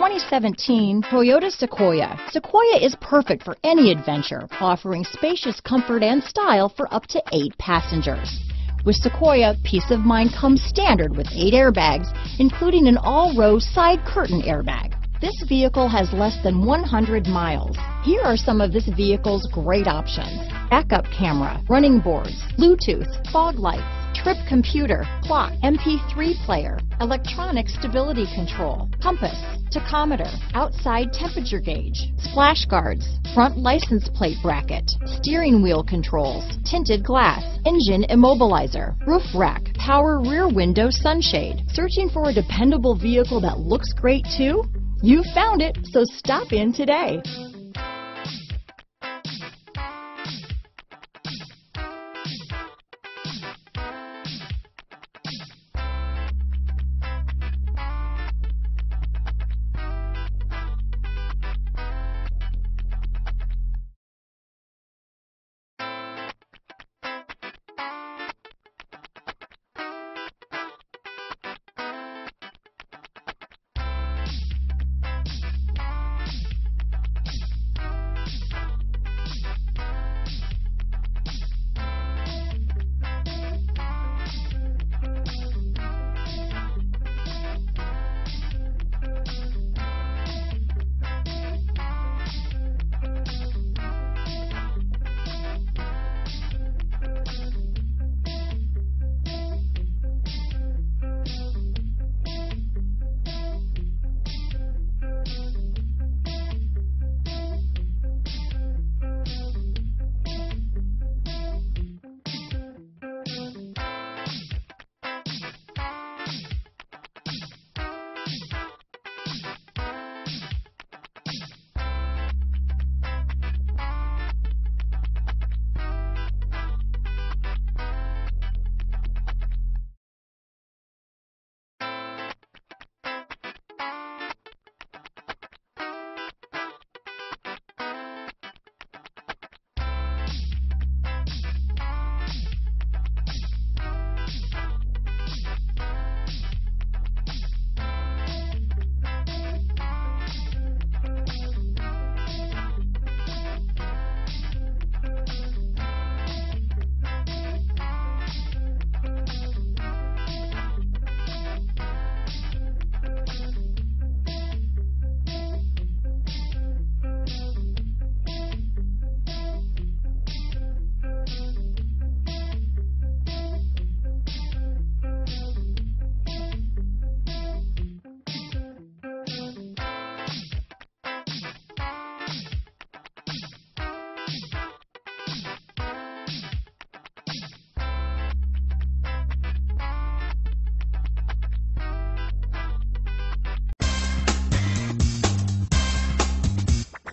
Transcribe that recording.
2017 Toyota Sequoia. Sequoia is perfect for any adventure, offering spacious comfort and style for up to eight passengers. With Sequoia, peace of mind comes standard with eight airbags, including an all-row side curtain airbag. This vehicle has less than 100 miles. Here are some of this vehicle's great options. Backup camera, running boards, Bluetooth, fog lights, trip computer, clock, MP3 player, electronic stability control, compass, tachometer, outside temperature gauge, splash guards, front license plate bracket, steering wheel controls, tinted glass, engine immobilizer, roof rack, power rear window sunshade. Searching for a dependable vehicle that looks great too? You found it, so stop in today.